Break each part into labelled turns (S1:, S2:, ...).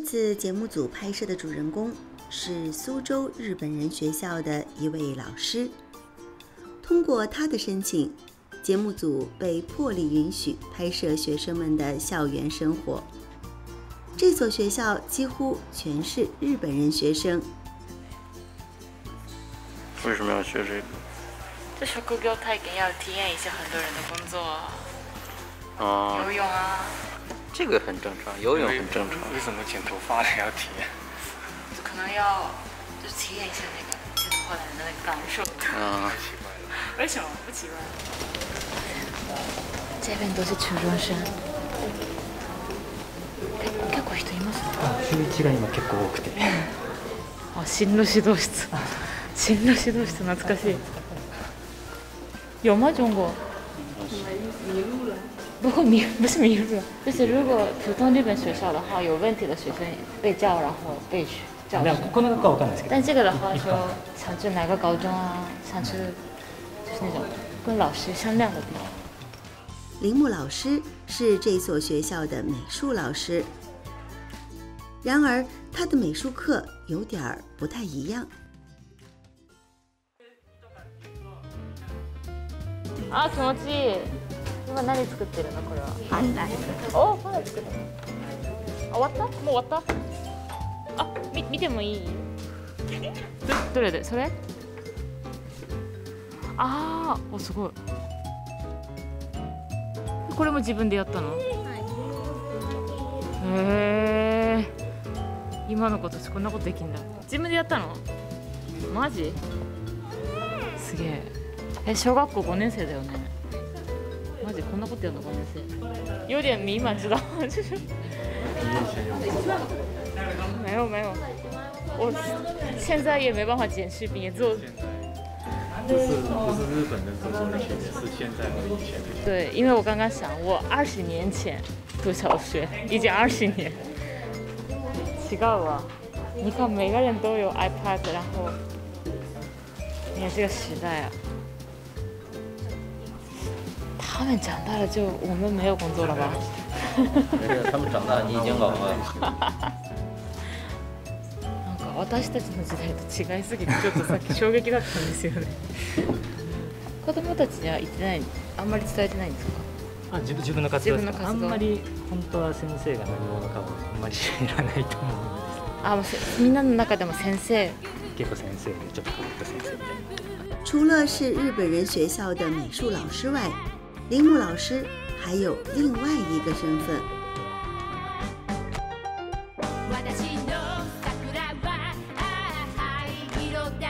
S1: 次节目组拍摄的主人公是苏州日本人学校的一位老师。通过他的申请，节目组被破例允许拍摄学生们的校园生活。这所学校几乎全是日本人学生。
S2: 为什么要学这个？
S3: 这职业体验要体验一下很多人的工作，
S2: 啊，
S3: 游泳啊，
S2: 这个很正常，游泳很正常。
S4: 为什么剪头发还要体验？
S3: 就可能要就是体验一下那个剪头发的感受。
S2: 啊，
S4: 奇怪了。
S3: 为什么不奇怪？这边都是初中生。結構人いますね。
S5: 中一が今結構多くて。
S3: あ、進路指導室。進路指導室懐かしい。有吗？中国？不过迷不是迷路了，就是如果普通日本学校的话，有问题的学生被叫，然后被教
S5: でもここの学校はわかんないですけど。
S3: 但这个的话说，想去哪个高中啊，想去就是那种跟老师商量的地方。
S1: 铃木老师是这所学校的美术老师，然而他的美术课有点儿不太一样。
S3: あ気持ちいい 今何作ってるのこれは？あない。おまだ作ってるあ終わった？もう終わった？あみ見てもいい？どどれでそれ？あーおすごい。これも自分でやったの？へえ今の子たちこんなことできんだ。自分でやったの？マジ？すげえ。え小学校5年生だよねマジこんなことやるの5年生有点迷茫知道就是没有没有我现在也没办法剪视频也做
S4: 不是不是日本的时候的学姐，是现在和以前的学姐。
S3: 对因为我刚刚想我二十年前读小学已经二十年違うわ你看每个人都有 iPad 然后你看这个时代啊 他们长大了就我们没有工作了吧？
S2: 没事，他们长大，你已经老了。
S3: なんか私たちの時代と違いすぎてちょっとさっき衝撃だったんですよね。子供たちには言ってないあんまり伝えてないんですか？
S5: あ自分自分の活動ですか？あんまり本当は先生が何者かをあんまり知らないと思うん
S3: あもうせみんなの中でも先生
S5: です結構先生でちょっと変わった先生みたいな
S1: 除了是日本人学校的美术老师外，铃木老师还有另外一个身份。
S6: 私の桜は灰色だ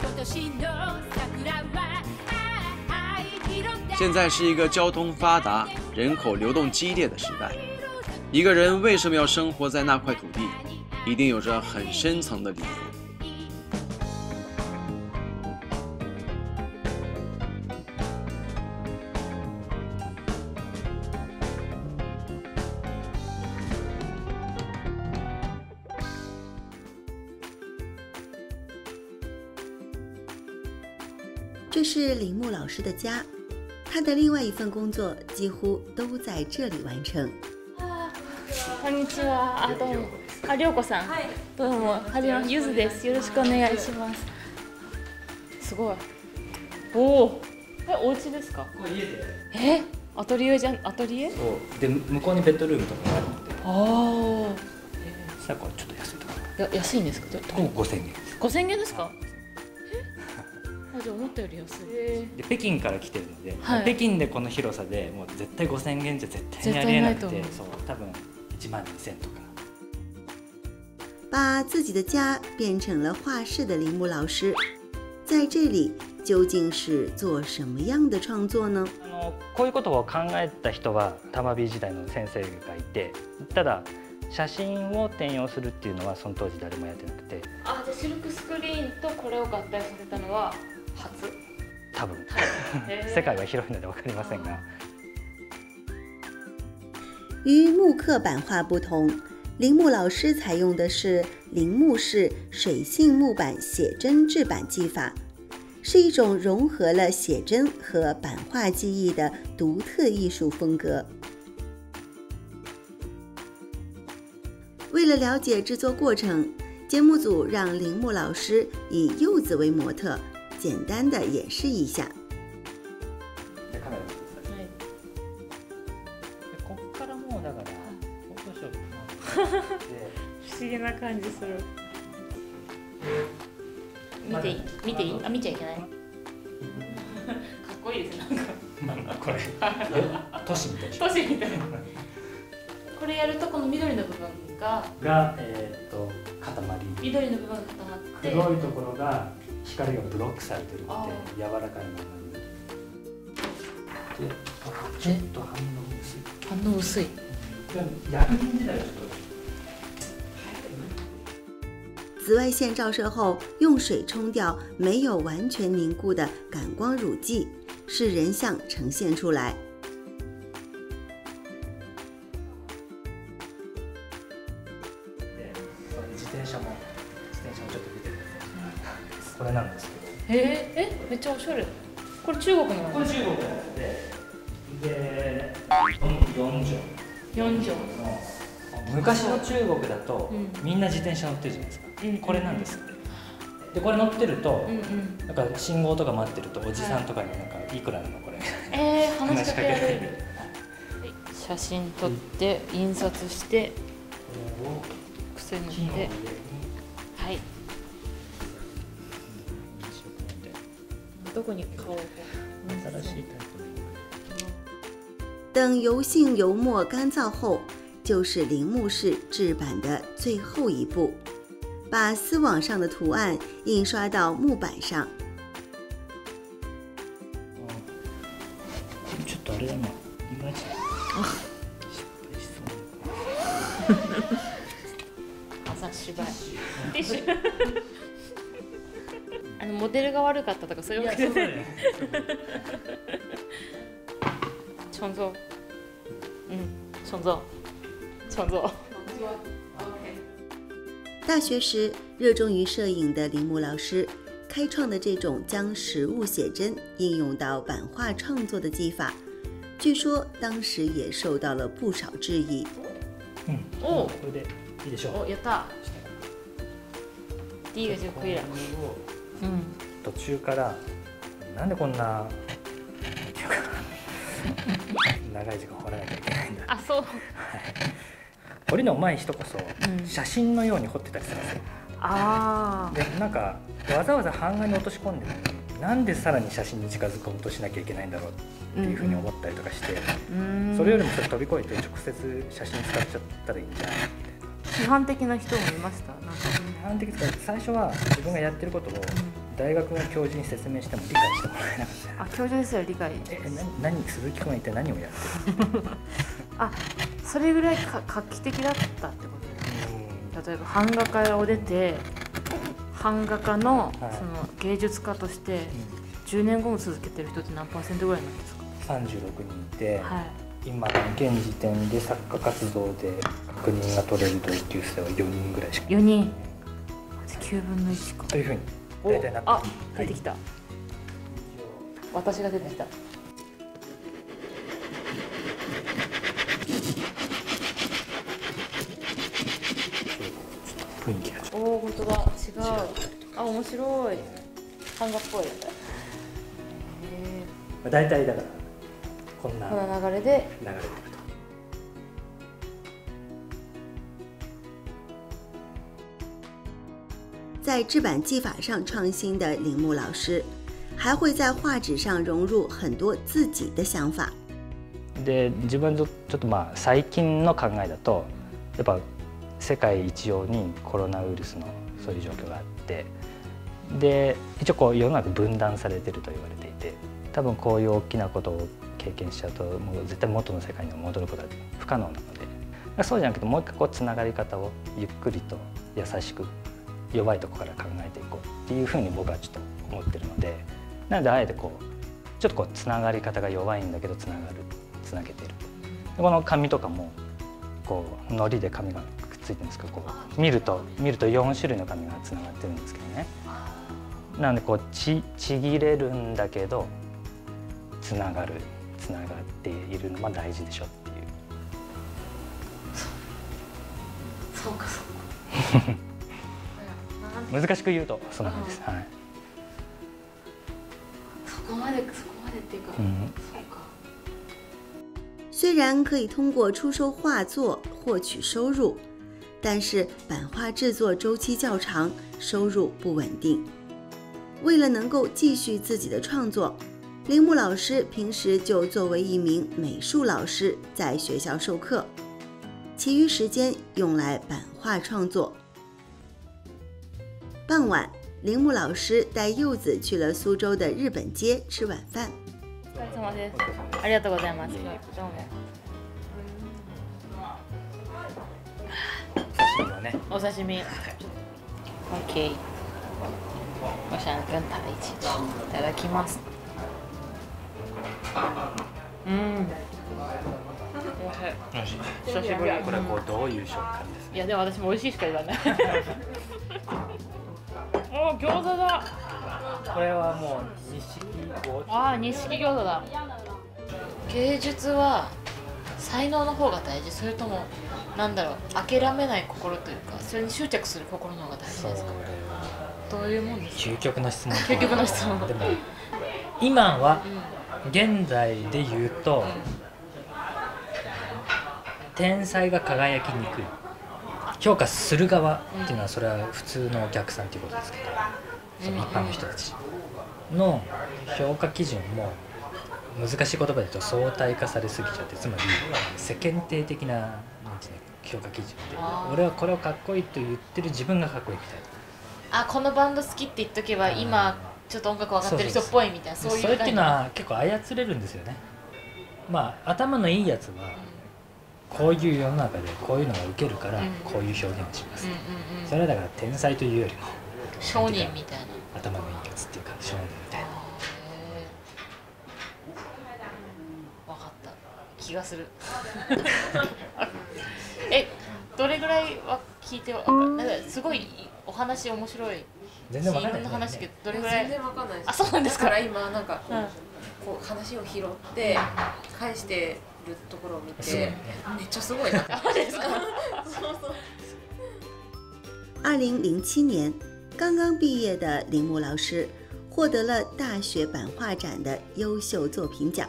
S6: 今年の桜は灰色だ
S7: 现在是一个交通发达、人口流动激烈的时代。一个人为什么要生活在那块土地，一定有着很深层的理由。
S1: 这是铃木老师的家，他的另外一份工作几乎都在这里完成。
S3: こんにちは。あ、どうも。あ、りょうこさん。どうも。はじめ。ゆずです。よろしくお願いします。すごい。おお。え、お家ですか？
S5: 家で
S3: え、アトリエじゃん、アトリエ？
S5: そうで向こうにベッドルームとかがあるので
S3: あ
S5: 実はこれちょっと安いとこ
S3: あ。や、安いんですか？
S5: こ？こ5000円です
S3: 五千円ですか？え。あ、じゃあ思ったより安い。え
S5: で北京から来てるので、
S3: はい
S5: 北京でこの広さでもう絶対5000円じゃ絶対にありえなくて
S3: 絶対ないと
S5: そう多分1万2000とか
S1: 把自己的家变成了画室的铃木老师，在这里究竟是做什么样的创作呢？
S5: あのこういうことを考えた人は玉美時代の先生がいてただ写真を転用するっていうのはその当時誰もやってなくて
S3: あ、じゃあシルクスクリーンとこれを合体させたのは 初。
S5: 多分
S3: へー
S5: 世界は広いので分かりませんが
S1: 与木刻版画不同，铃木老师采用的是铃木式水性木板写真制版技法，是一种融合了写真和版画技艺的独特艺术风格。为了 了了解制作过程，节目组让铃木老师以柚子为模特， 简单的演示一下。
S5: こっからもうだからフォトショップで
S3: 不思議な感じする。見ていい？見ていい？あ見ちゃいけない？かっこいいですねなんか。
S5: これ。都市みたい
S3: 都市みたいな。これやるとこの緑の部分が
S5: が、えー、と塊
S3: 緑の部分が固まって
S5: 黒いところが光がブロックされてるの
S3: あ
S5: で柔らかいままにであちょっと反応薄い
S3: 反応薄い
S5: 薬品時代はちょっと
S1: 紫外线照射后，用水冲掉没有完全凝固的感光乳剂，使人像呈现出来。
S3: めっちゃおしゃれ。これ中国の？
S5: これ中国のやつでで4畳
S3: 4畳
S5: の昔の中国だと、
S3: うん。
S5: みんな自転車乗ってるじゃないですか、
S3: うん
S5: これなんです。でこれ乗ってると、
S3: うんうん。
S5: なんか信号とか待ってるとおじさんとかになんかいくらなのこれ
S3: えー、話しかけられる。
S5: る
S3: 写真撮って印刷して癖塗って。はいどこに顔を
S5: 新しいタイプ
S1: 等油性油墨干燥后，就是铃木式制版的最后一步，把丝网上的图案印刷到木板上。
S3: 悪かったとかそういうわけじゃない创作嗯创作创作
S1: 大学时热衷于摄影的铃木老师，开创的这种将实物写真应用到版画创作的技法，据说当时也受到了不少质疑。
S5: うん。
S3: おう
S5: これでいいでしょう。
S3: おやった第一个就可以了うん
S5: 途中からなんでこんな 長い時間掘らなきゃいけないんだ。
S3: あそう。
S5: 掘りの上手い人こそ
S3: うん。
S5: 写真のように掘ってたりするんですよ。
S3: あ
S5: でなんかわざわざ版画に落とし込んでなんでさらに写真に近づこうとしなきゃいけないんだろうっていうふうに思ったりとかして、
S3: うん。
S5: それよりもそれ飛び越えて直接写真使っちゃったらいいんじゃない
S3: 批判的な人もいました？なんか。
S5: 批判的最初は自分がやってることを大学の教授に説明しても理解してもらえなかった。
S3: あ教授ですよ理解。
S5: えな何鈴木君は一体何をやってる
S3: あそれぐらいか画期的だったってことです例えば版画家を出て版画家のそ
S5: はい。
S3: の芸術家として10年後も続けてる人って何パーセントぐらいなんですか
S5: ？36人いて、
S3: はい。
S5: 今現時点で作家活動で確認が取れる同級生は4人ぐらいしか。
S3: 4人。じゃあ9分の1か。
S5: というふうに？
S3: お
S5: 大体なって
S3: あ出てきた、私が出てきた。
S5: 雰囲気が
S3: おお本当だ。違う。あ面白い。版画っぽい。
S5: 大体だからこんな流れ
S3: の流れで
S1: 在制版技法上创新的铃木老师，还会在画纸上融入很多自己的想法。
S5: で自分のちょっとまあ最近の考えだとやっぱ世界一様にコロナウイルスのそういう状況があってで一応こう世の中分断されてると言われていて多分こういう大きなことを経験しちゃうともう絶対元の世界に戻ることは不可能なのでそうじゃなくてもう一回こうつながり方をゆっくりと優しく弱いところから考えていこうっていうふうに僕はちょっと思ってるのでなのであえてこうちょっとこうつながり方が弱いんだけどつながるつなげている。でこの紙とかもこう糊で紙がくっついてるんですけどこう見ると見ると4種類の紙がつながってるんですけどね。なのでこうちちぎれるんだけどつながるつながっているのは大事でしょっていう。
S3: そうか そうか
S5: 難しく言うとそんな感じです、はい
S3: そこまでそこまでっていうか、
S5: うん
S3: そうか
S1: 虽然可以通过出售画作获取收入，但是版画制作周期较长，收入不稳定。为了能够继续自己的创作，铃木老师平时就作为一名美术老师在学校授课，其余时间用来版画创作。 傍晚，铃木老师带柚子去了苏州的日本街吃晚饭。
S3: お疲れ様です。ありがとうございます。どうも
S5: 刺身はね
S3: お刺身。OK 我想跟他一起吃いただきます。うん。
S5: 美味しい。
S3: 久しぶり
S5: これはこうどういう食感です
S3: いやでも私も美味しいしか言わない お餃子だ。
S5: これはもう錦鯉
S3: ああ錦餃子だ。芸術は才能の方が大事。それともなんだろう諦めない心というかそれに執着する心の方が大事ですか。
S5: は
S3: どういうもんですか？
S5: 究極の質問。
S3: 究極の質問。
S5: でも今は現在で言うと天才が輝きにくい評価する側っていうのはそれは普通のお客さんっていうことですけどその一般の人たちの評価基準も難しい言葉で言うと相対化されすぎちゃってつまり世間体的ななんていうの評価基準で俺はこれをかっこいいと言ってる自分がかっこいいみたいな。
S3: あこのバンド好きって言っとけば今ちょっと音楽分かってる人っぽいみたいなそういう
S5: それっていうの
S3: 感
S5: は結構操れるんですよね。まあ頭のいいやつはこういう世の中でこういうのが受けるから
S3: うん。
S5: こういう表現をします、
S3: じうんうんうん。
S5: それはだから天才というよりも
S3: 商人みたいな。
S5: 頭のいいやつっていうか少年みたいな。
S3: へー。わかった。気がする。えどれぐらいは聞いてわかなんかすごいお話面白い。
S5: 全然わかんない
S3: いろんな話け
S5: ね
S3: どどれぐらい？
S8: 全然わかんないです。
S3: あそうなんですか？
S8: だから今なんかこう,、
S3: うん。
S8: こう話を拾って返してるところを見て、
S5: すごいね
S8: めっちゃすごいなって思ってそうそう
S1: 二零零七年，刚刚毕业的铃木老师获得了大学版画展的优秀作品奖。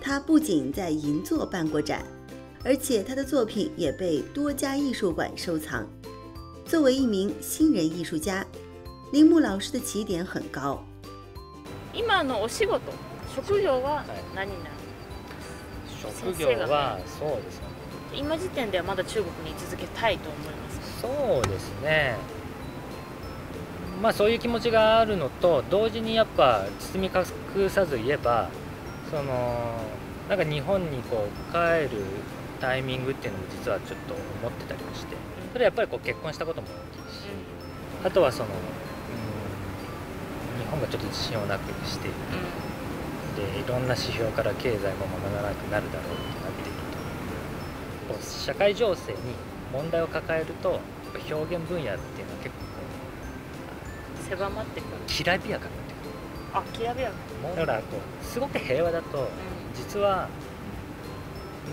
S1: 他不仅在银座办过展，而且他的作品也被多家艺术馆收藏。作为一名新人艺术家，铃木老师的起点很高。
S3: 今のお仕事職業は何になる
S5: 職業はそうですね。
S3: 今時点ではまだ中国に居続けたいと思います
S5: そうですね。まあそういう気持ちがあるのと同時にやっぱ包み隠さず言えばそのなんか日本にこう帰るタイミングっていうのも実はちょっと思ってたりもしてそれはやっぱりこう結婚したことも大きいしあとはその、うん、日本がちょっと自信をなくしてでいろんな指標から経済もままならなくなるだろうってなっていると社会情勢に問題を抱えると表現分野っていうのは結構こ
S3: 狭まってくる。
S5: うきらびやかになってくる。
S3: あきらびやか。
S5: だからこうすごく平和だと実は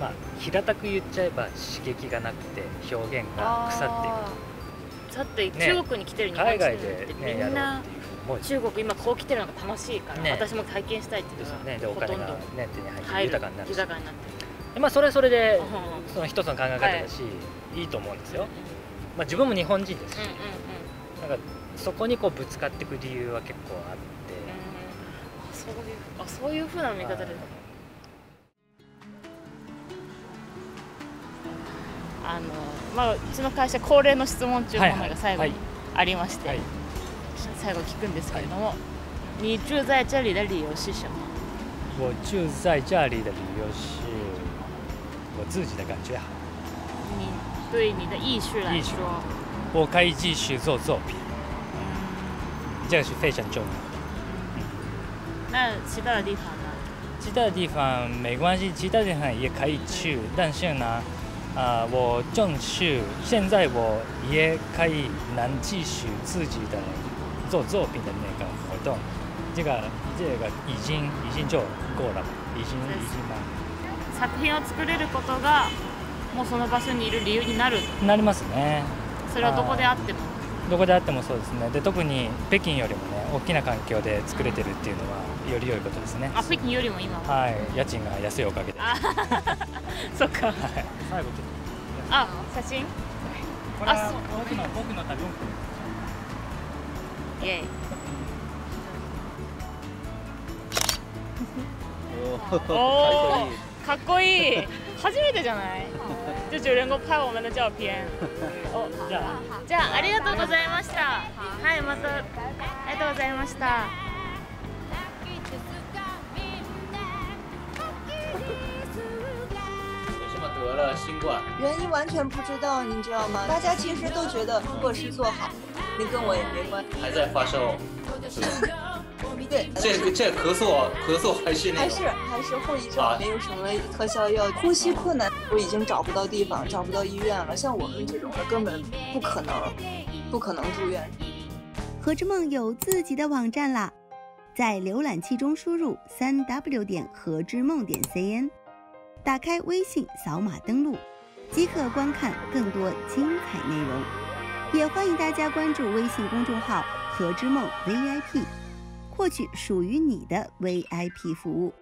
S5: まあ平たく言っちゃえば刺激がなくて表現が腐っていく。
S3: さて
S5: ね
S3: 中国に来てる日本人って
S5: ね、やろう
S3: んな
S5: っ
S3: 中国今こう来てるのが楽しいから、
S5: ね。
S3: 私も体験したいっていうのが
S5: ね。でお金が
S3: ほとんど
S5: ね手に入って豊かになるし。
S3: 豊かになって
S5: でまあそれはそれでその一つの考え方だし、い、いと思うんですよ、まあ、自分も日本人ですし、
S3: うんうん
S5: なんかそこにこうぶつかっていく理由は結構あって、
S3: うんあそういうあそういう風な見方で。あのまあうちの会社恒例の質問というものが最後にありまして、
S5: はい
S3: 最後聞くんですけれども、你住在这里的理由是什么？
S5: 我住在这里的理由是我自己的感觉好，
S3: 你对你的艺术来
S5: 艺术
S3: 说，
S5: 我可以继续做作品，这个是非常重要。
S3: 那其他的地方呢？
S5: 其他的地方没关系，其他地方也可以去，但是呢，啊、我正是现在我也可以能继续自己的 做作品的那个活动，这个这个已经已经就够了吧，已经已经吧。
S3: 作品を作れることがもうその場所にいる理由になる
S5: なりますね。
S3: それはどこであっても。
S5: どこであってもそうですね。で特に北京よりもね大きな環境で作れてるっていうのはより良いことですね。
S3: あ北京よりも今は。
S5: はい。家賃が安いおかげで。
S3: あ そっか。
S5: はい。最後ちょっ
S3: あ写真？
S5: とこれは
S3: あそう。
S5: 僕の僕の旅
S3: イエイ
S2: 哦，
S3: 哦，かっこいい。初めてじゃない？就有人给我拍我们的照片。哦，
S5: じゃあ
S3: じゃあありがとうございました。はい、またありがとうございました。
S2: 新冠？
S9: 原因完全不知道，你知道吗？大家其实都觉得措施做好，那跟我也没关系。
S2: 还在发烧，
S9: 对，
S2: 这个这咳嗽咳嗽还是那
S9: 还是还是后遗症
S2: 啊，
S9: 没有什么特效药，呼吸困难我已经找不到地方，找不到医院了。像我们这种的根本不可能，不可能住院。
S1: 何之梦有自己的网站啦，在浏览器中输入三 w 点何之梦点 cn，打开微信扫码登录，即可观看更多精彩内容。也欢迎大家关注微信公众号“何之梦 VIP”，获取属于你的 VIP 服务。